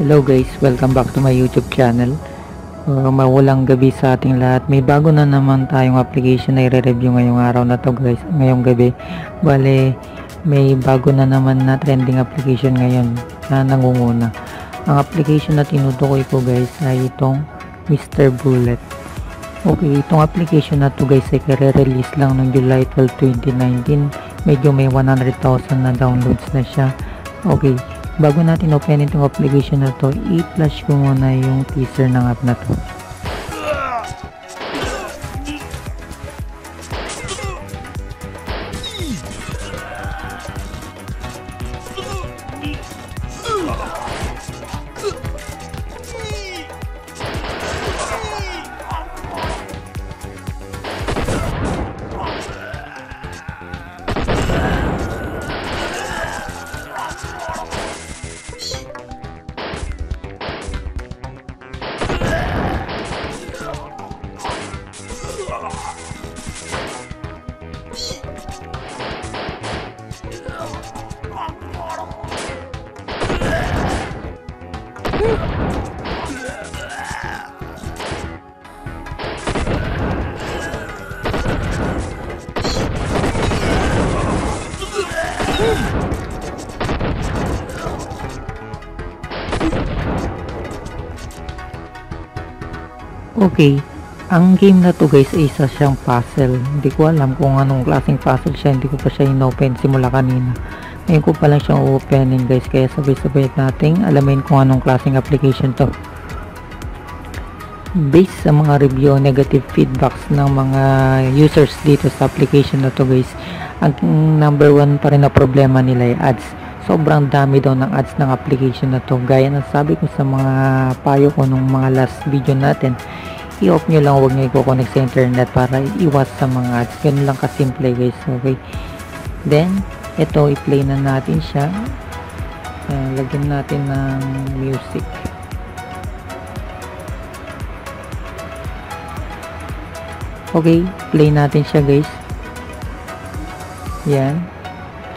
Hello guys, welcome back to my YouTube channel. Uh, mawalang gabi sa ating lahat. May bago na naman tayong application na i-review ngayong araw na to guys, ngayong gabi. Bale, may bago na naman na trending application ngayon na nangunguna. Ang application na tinutukoy ko guys ay itong Mr. Bullet. Okay, itong application na to guys ay kare-release lang noong July 12, 2019. Medyo may 100,000 na downloads na siya. Okay, bago natin open itong application na to, i-flash ko muna yung teaser ng app na to. Okay, ang game na to guys isa siyang puzzle. Hindi ko alam kung anong klaseng puzzle siya, hindi ko pa siya in-open simula kanina. Ngayon ko pa lang siyang opening guys, kaya sabay-sabay nating alamin kung anong klaseng application to. Based sa mga review, negative feedbacks ng mga users dito sa application na to guys, ang number one pa rin na problema nila ay ads. Sobrang dami daw ng ads ng application na to. Gaya ng sabi ko sa mga payo ko nung mga last video natin, i-off nyo lang, huwag nyo i-connect sa internet para iwas sa mga ads. Ganun lang kasimple guys, okay? Then, ito, i-play na natin siya. Uh, lagyan natin ng music. Okay, play natin siya guys. Yan.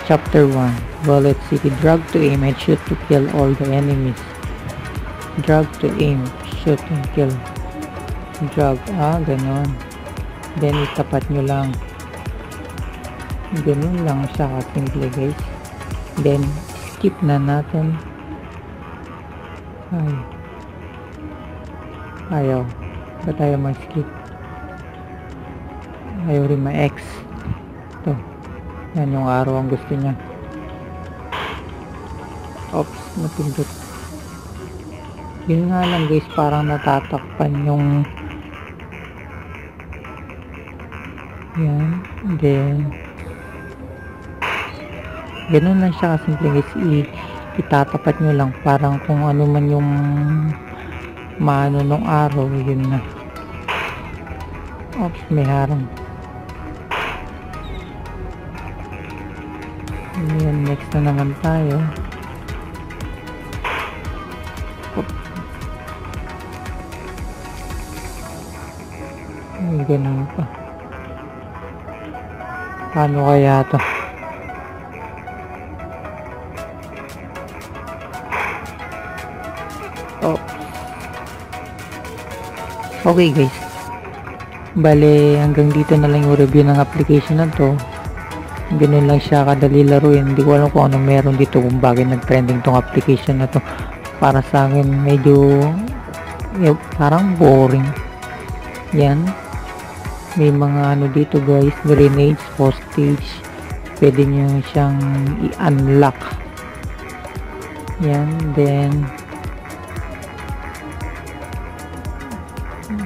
Chapter 1. Bullet City. Drag to aim and shoot to kill all the enemies. Drag to aim, shoot and kill. Drag. Ah, ganon. Then, itapat nyo lang. Ganun lang siya kasimple guys. Then, skip na natin. Ay. Ayaw. Ba tayo mag-skip? Ayaw rin ma-X. Ito. Yan yung araw ang gusto niya. Oops, napindot. Yun nga lang guys, parang natatakpan yung yan. Then, ganun lang siya kasimple guys. I itatapat nyo lang parang kung ano man yung maano nung araw, yun na. Oops, may harang. Ayan, next na naman tayo. Oop. Ay, ganun pa. Paano kaya to? Oh. Okay guys. Bale, hanggang dito na lang yung review ng application na to ganun lang siya kadali laruin hindi ko alam kung ano meron dito kung bakit nag-trending tong application na to para sa akin medyo eh, parang boring yan may mga ano dito guys grenades postage pwede nyo siyang i-unlock. Yan then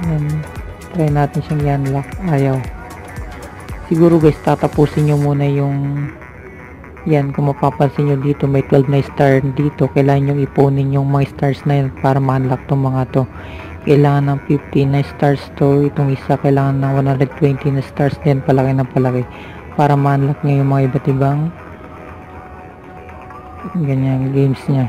yan. Try natin siyang i-unlock. Ayaw. Siguro guys tatapusin nyo muna yung yan kung mapapansin nyo dito may 12 na star dito. Kailangan nyo ipunin yung mga stars na yun para ma-unlock tong mga to kailangan ng 50 na stars to itong isa kailangan ng 120 na stars. Din palaki na palaki. Para ma-unlock nyo yung mga iba't ibang ganyan games nya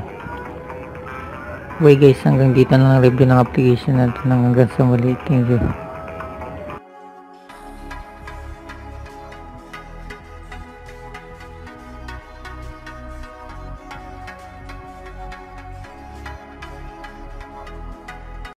Okay guys, hanggang dito na lang review ng application natin. Hanggang sa muli. Thank you.